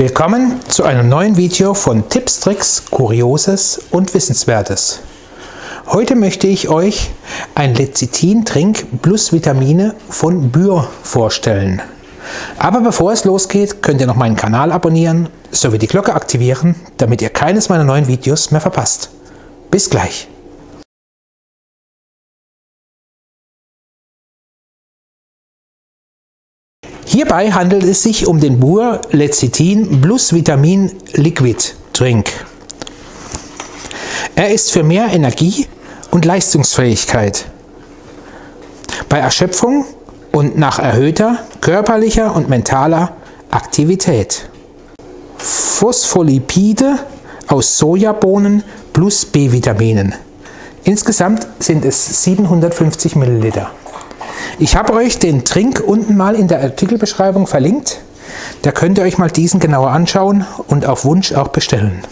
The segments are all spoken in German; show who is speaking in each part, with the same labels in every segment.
Speaker 1: Willkommen zu einem neuen Video von Tipps, Tricks, Kurioses und Wissenswertes. Heute möchte ich euch ein Lecithin-Trink plus Vitamine von Bühr vorstellen. Aber bevor es losgeht, könnt ihr noch meinen Kanal abonnieren sowie die Glocke aktivieren, damit ihr keines meiner neuen Videos mehr verpasst. Bis gleich! Hierbei handelt es sich um den Bur Lecithin plus Vitamin Liquid Drink. Er ist für mehr Energie und Leistungsfähigkeit. Bei Erschöpfung und nach erhöhter körperlicher und mentaler Aktivität. Phospholipide aus Sojabohnen plus B-Vitaminen. Insgesamt sind es 750 Milliliter. Ich habe euch den Trink unten mal in der Artikelbeschreibung verlinkt. Da könnt ihr euch mal diesen genauer anschauen und auf Wunsch auch bestellen.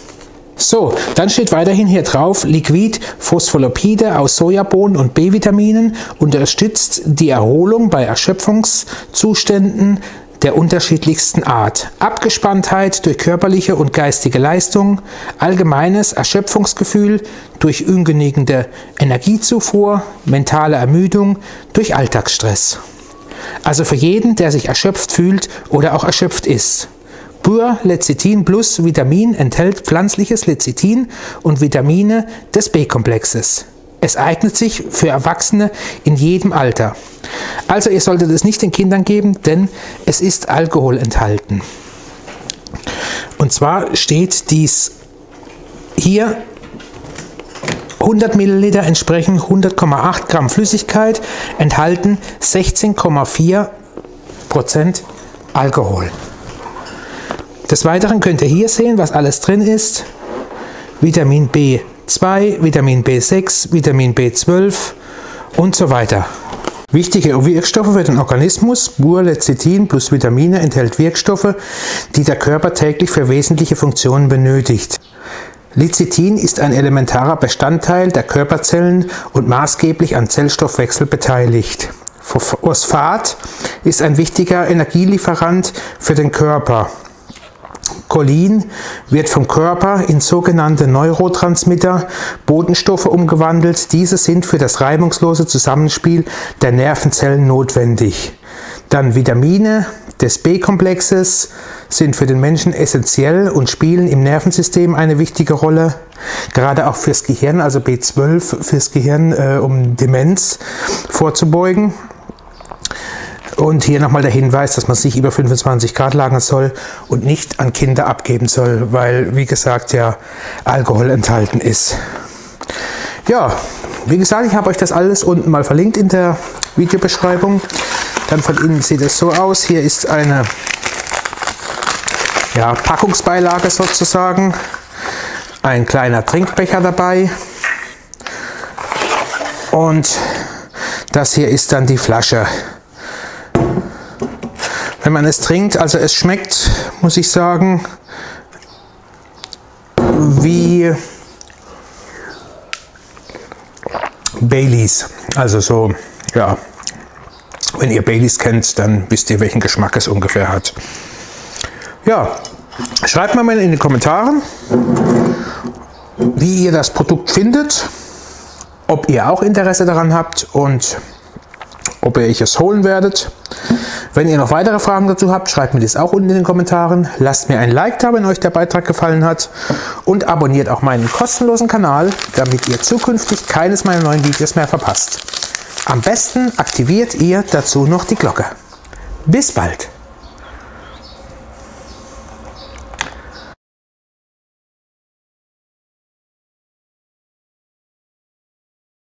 Speaker 1: So, dann steht weiterhin hier drauf, Liquid Phospholipide aus Sojabohnen und B-Vitaminen unterstützt die Erholung bei Erschöpfungszuständen, der unterschiedlichsten Art. Abgespanntheit durch körperliche und geistige Leistung, allgemeines Erschöpfungsgefühl durch ungenügende Energiezufuhr, mentale Ermüdung durch Alltagsstress. Also für jeden, der sich erschöpft fühlt oder auch erschöpft ist. Pur Lecithin Plus Vitamin enthält pflanzliches Lecithin und Vitamine des B-Komplexes. Es eignet sich für Erwachsene in jedem Alter. Also ihr solltet es nicht den Kindern geben, denn es ist Alkohol enthalten. Und zwar steht dies hier 100 Milliliter entsprechen 100,8 Gramm Flüssigkeit, enthalten 16,4 Prozent Alkohol. Des Weiteren könnt ihr hier sehen, was alles drin ist. Vitamin B 2, Vitamin B6, Vitamin B12 und so weiter. Wichtige Wirkstoffe für den Organismus, Burlecithin plus Vitamine enthält Wirkstoffe, die der Körper täglich für wesentliche Funktionen benötigt. Lecithin ist ein elementarer Bestandteil der Körperzellen und maßgeblich am Zellstoffwechsel beteiligt. Phosphat ist ein wichtiger Energielieferant für den Körper. Cholin wird vom Körper in sogenannte Neurotransmitter, Botenstoffe umgewandelt. Diese sind für das reibungslose Zusammenspiel der Nervenzellen notwendig. Dann Vitamine des B-Komplexes sind für den Menschen essentiell und spielen im Nervensystem eine wichtige Rolle. Gerade auch fürs Gehirn, also B12 fürs Gehirn, äh, um Demenz vorzubeugen. Und hier nochmal der Hinweis, dass man sich über 25 Grad lagern soll und nicht an Kinder abgeben soll, weil, wie gesagt, ja Alkohol enthalten ist. Ja, wie gesagt, ich habe euch das alles unten mal verlinkt in der Videobeschreibung. Dann von innen sieht es so aus. Hier ist eine ja, Packungsbeilage sozusagen. Ein kleiner Trinkbecher dabei. Und das hier ist dann die Flasche wenn man es trinkt. Also es schmeckt, muss ich sagen, wie Baileys. Also so, ja, wenn ihr Baileys kennt, dann wisst ihr, welchen Geschmack es ungefähr hat. Ja, schreibt mal in den Kommentaren, wie ihr das Produkt findet, ob ihr auch Interesse daran habt und ob ihr es holen werdet. Wenn ihr noch weitere Fragen dazu habt, schreibt mir das auch unten in den Kommentaren. Lasst mir ein Like da, wenn euch der Beitrag gefallen hat. Und abonniert auch meinen kostenlosen Kanal, damit ihr zukünftig keines meiner neuen Videos mehr verpasst. Am besten aktiviert ihr dazu noch die Glocke. Bis bald!